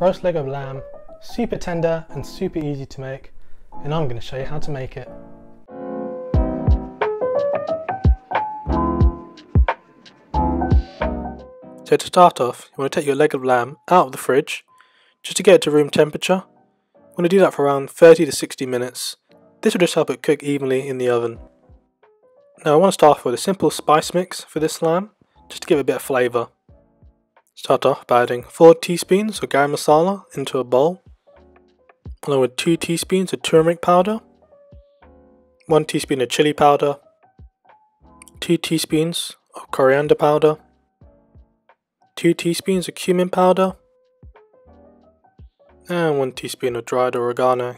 roast leg of lamb, super tender and super easy to make, and I'm going to show you how to make it. So to start off, you want to take your leg of lamb out of the fridge, just to get it to room temperature. You want to do that for around 30 to 60 minutes. This will just help it cook evenly in the oven. Now I want to start off with a simple spice mix for this lamb, just to give it a bit of flavour. Start off by adding 4 teaspoons of garam masala into a bowl, along with 2 teaspoons of turmeric powder, 1 teaspoon of chili powder, 2 teaspoons of coriander powder, 2 teaspoons of cumin powder, and 1 teaspoon of dried oregano.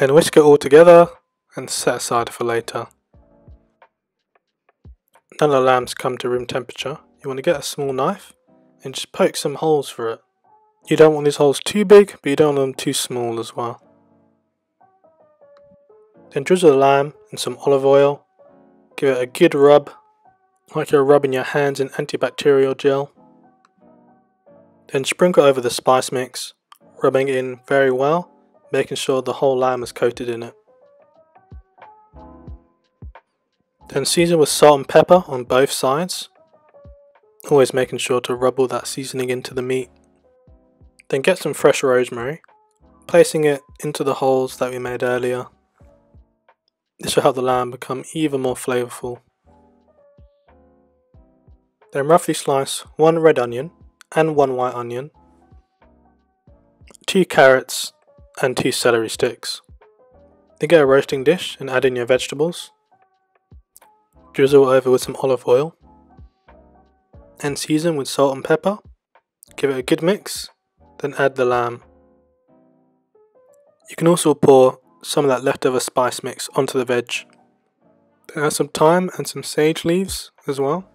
And whisk it all together and set aside for later. Now the lamb's come to room temperature, you want to get a small knife and just poke some holes for it. You don't want these holes too big, but you don't want them too small as well. Then drizzle the lamb in some olive oil, give it a good rub, like you're rubbing your hands in antibacterial gel. Then sprinkle over the spice mix, rubbing it in very well, making sure the whole lamb is coated in it. Then season with salt and pepper on both sides, always making sure to rub all that seasoning into the meat. Then get some fresh rosemary, placing it into the holes that we made earlier. This will help the lamb become even more flavourful. Then roughly slice one red onion and one white onion, two carrots and two celery sticks. Then get a roasting dish and add in your vegetables. Drizzle over with some olive oil and season with salt and pepper. Give it a good mix, then add the lamb. You can also pour some of that leftover spice mix onto the veg. Then add some thyme and some sage leaves as well.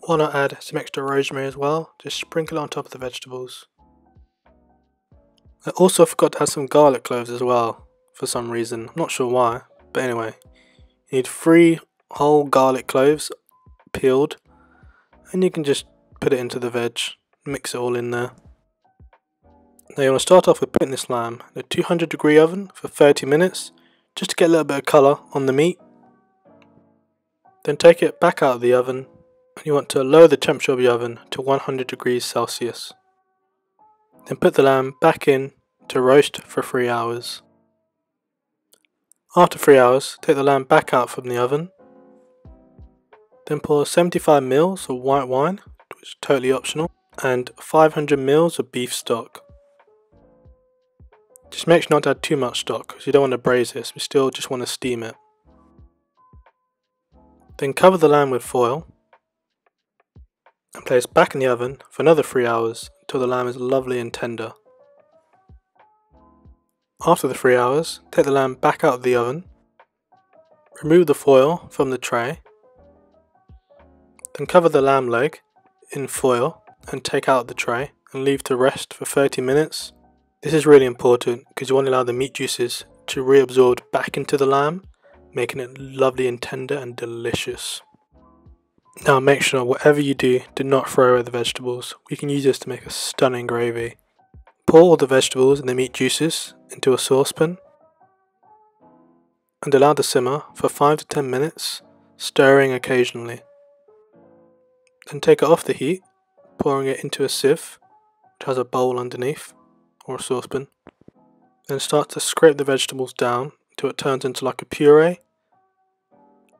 Why not add some extra rosemary as well? Just sprinkle it on top of the vegetables. I also forgot to add some garlic cloves as well, for some reason. I'm not sure why, but anyway. You need three whole garlic cloves, peeled, and you can just put it into the veg, mix it all in there. Now you want to start off with putting this lamb in a 200 degree oven for 30 minutes, just to get a little bit of colour on the meat. Then take it back out of the oven and you want to lower the temperature of your oven to 100 degrees Celsius. Then put the lamb back in to roast for 3 hours. After 3 hours, take the lamb back out from the oven. Then pour 75 ml of white wine, which is totally optional, and 500 ml of beef stock. Just make sure not to add too much stock because you don't want to braise this, we still just want to steam it. Then cover the lamb with foil and place back in the oven for another 3 hours until the lamb is lovely and tender. After the 3 hours, take the lamb back out of the oven, remove the foil from the tray, then cover the lamb leg in foil and take out the tray and leave to rest for 30 minutes. This is really important because you want to allow the meat juices to reabsorb back into the lamb, making it lovely and tender and delicious. Now make sure whatever you do, do not throw away the vegetables. We can use this to make a stunning gravy. Pour all the vegetables and the meat juices into a saucepan and allow to simmer for 5 to 10 minutes, stirring occasionally. Then take it off the heat, pouring it into a sieve, which has a bowl underneath, or a saucepan. Then start to scrape the vegetables down until it turns into like a puree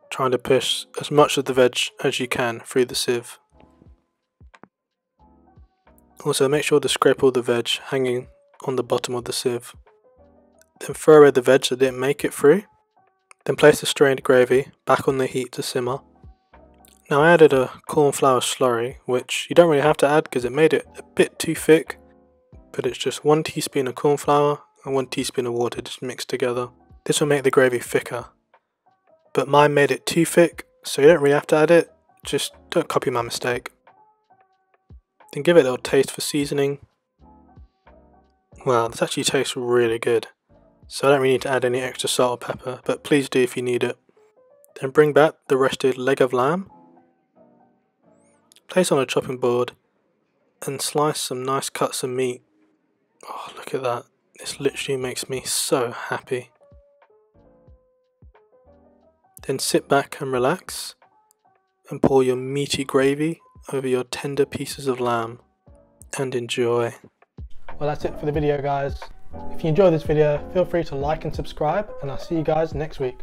trying to push as much of the veg as you can through the sieve. Also make sure to scrape all the veg hanging on the bottom of the sieve. Then throw away the veg that didn't make it through. Then place the strained gravy back on the heat to simmer. Now I added a cornflour slurry, which you don't really have to add because it made it a bit too thick, but it's just 1 teaspoon of cornflour and 1 teaspoon of water just mixed together. This will make the gravy thicker but mine made it too thick, so you don't really have to add it, just don't copy my mistake. Then give it a little taste for seasoning. Wow, this actually tastes really good, so I don't really need to add any extra salt or pepper, but please do if you need it. Then bring back the rested leg of lamb, place on a chopping board, and slice some nice cuts of meat. Oh, look at that. This literally makes me so happy. Then sit back and relax and pour your meaty gravy over your tender pieces of lamb and enjoy. Well, that's it for the video, guys. If you enjoyed this video, feel free to like and subscribe, and I'll see you guys next week.